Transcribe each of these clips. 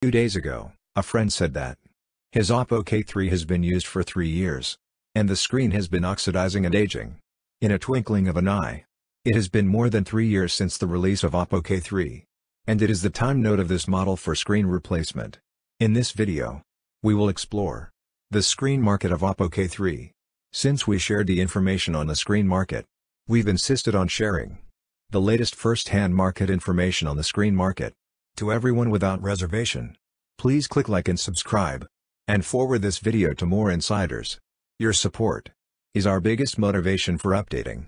Two days ago, a friend said that his Oppo K3 has been used for three years. And the screen has been oxidizing and aging. In a twinkling of an eye. It has been more than three years since the release of Oppo K3. And it is the time note of this model for screen replacement. In this video, we will explore the screen market of Oppo K3. Since we shared the information on the screen market, we've insisted on sharing the latest first-hand market information on the screen market to everyone without reservation. Please click like and subscribe and forward this video to more insiders. Your support is our biggest motivation for updating.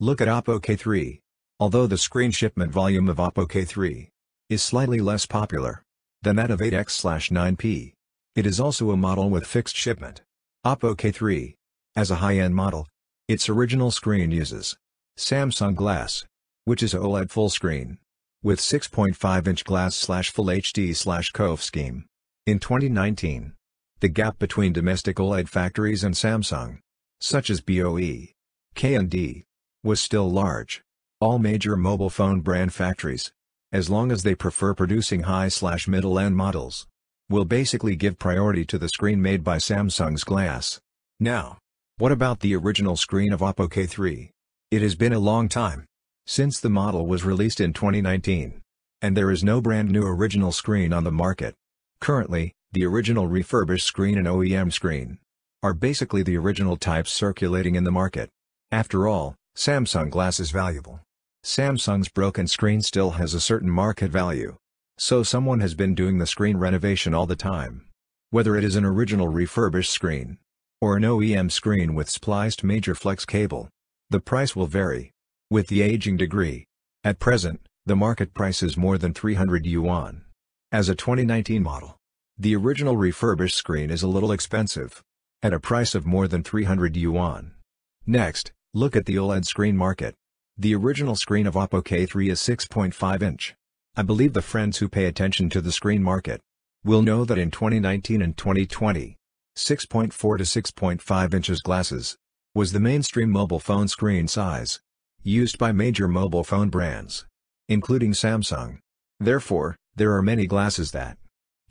Look at Oppo K3. Although the screen shipment volume of Oppo K3 is slightly less popular than that of 8X/9P, it is also a model with fixed shipment. Oppo K3 as a high-end model, its original screen uses Samsung Glass, which is OLED full screen with 6.5-inch glass/full HD/COF scheme. In 2019, the gap between domestic OLED factories and Samsung, such as BOE, K&D, was still large. All major mobile phone brand factories, as long as they prefer producing high-middle-end models, will basically give priority to the screen made by Samsung's glass. Now, what about the original screen of Oppo K3? It has been a long time since the model was released in 2019, and there is no brand new original screen on the market. Currently, the original refurbished screen and OEM screen are basically the original types circulating in the market. After all, Samsung Glass is valuable. Samsung's broken screen still has a certain market value. So someone has been doing the screen renovation all the time. Whether it is an original refurbished screen or an OEM screen with spliced major flex cable, the price will vary with the aging degree. At present, the market price is more than 300 yuan. As a 2019 model, the original refurbished screen is a little expensive. At a price of more than 300 yuan. Next, look at the OLED screen market. The original screen of Oppo K3 is 6.5 inch. I believe the friends who pay attention to the screen market will know that in 2019 and 2020, 6.4 to 6.5 inches glasses was the mainstream mobile phone screen size used by major mobile phone brands, including Samsung. Therefore, there are many glasses that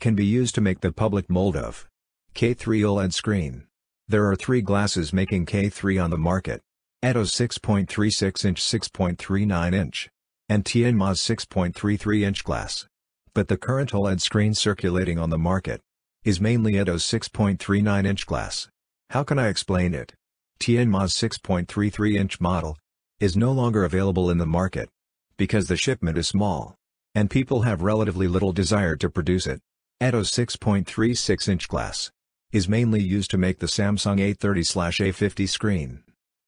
can be used to make the public mold of K3 OLED screen. There are three glasses making K3 on the market. Etos 6.36-inch 6.39-inch, and Tianma's 6.33-inch glass. But the current OLED screen circulating on the market is mainly Etos 6.39-inch glass. How can I explain it? Tianma's 6.33-inch model is no longer available in the market because the shipment is small and people have relatively little desire to produce it. Etos 6.36-inch glass is mainly used to make the Samsung A30-A50 screen.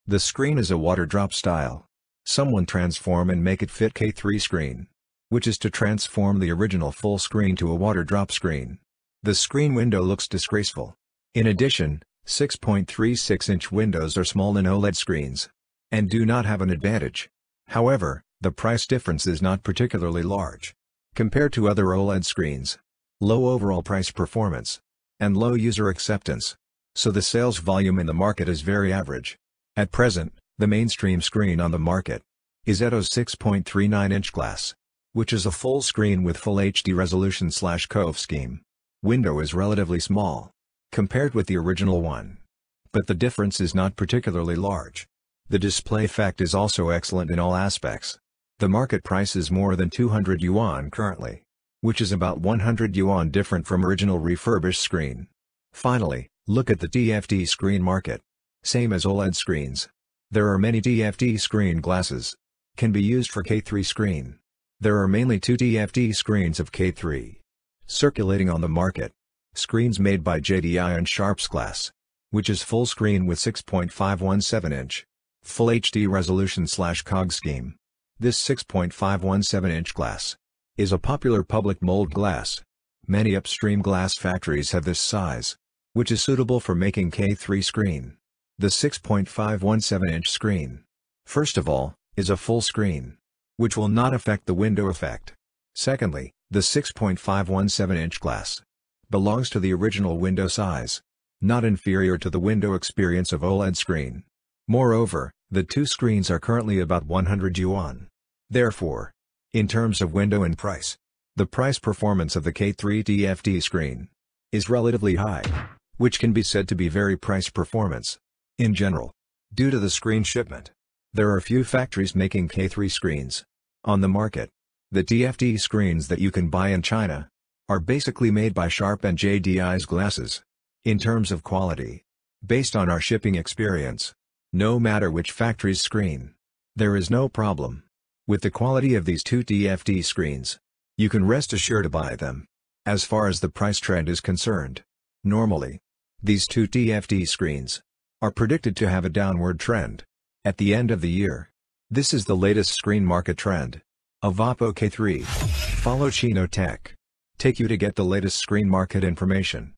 The screen is a water drop style. Someone transform and make it fit K3 screen, which is to transform the original full screen to a water drop screen. The screen window looks disgraceful. In addition, 6.36-inch windows are small in OLED screens and do not have an advantage. However, the price difference is not particularly large compared to other OLED screens low overall price performance, and low user acceptance. So the sales volume in the market is very average. At present, the mainstream screen on the market is Etos 6.39-inch glass, which is a full screen with full HD resolution slash cove scheme. Window is relatively small, compared with the original one. But the difference is not particularly large. The display effect is also excellent in all aspects. The market price is more than 200 yuan currently which is about 100 yuan different from original refurbished screen. Finally, look at the TFT screen market. Same as OLED screens. There are many TFT screen glasses. Can be used for K3 screen. There are mainly two TFT screens of K3 circulating on the market. Screens made by JDI and Sharps Glass, which is full screen with 6.517 inch full HD resolution slash COG scheme. This 6.517 inch glass is a popular public mold glass. Many upstream glass factories have this size, which is suitable for making K3 screen. The 6.517-inch screen, first of all, is a full screen, which will not affect the window effect. Secondly, the 6.517-inch glass belongs to the original window size, not inferior to the window experience of OLED screen. Moreover, the two screens are currently about 100 yuan. Therefore, in terms of window and price, The price performance of the K3 TFT screen is relatively high, which can be said to be very price performance. In general, due to the screen shipment, there are few factories making K3 screens on the market. The TFT screens that you can buy in China are basically made by Sharp and JDI's glasses. In terms of quality, based on our shipping experience, no matter which factory's screen, there is no problem with the quality of these two TFT screens. You can rest assured to buy them. As far as the price trend is concerned, normally, these two TFT screens are predicted to have a downward trend at the end of the year. This is the latest screen market trend Oppo K3. Follow CINO Tech. Take you to get the latest screen market information.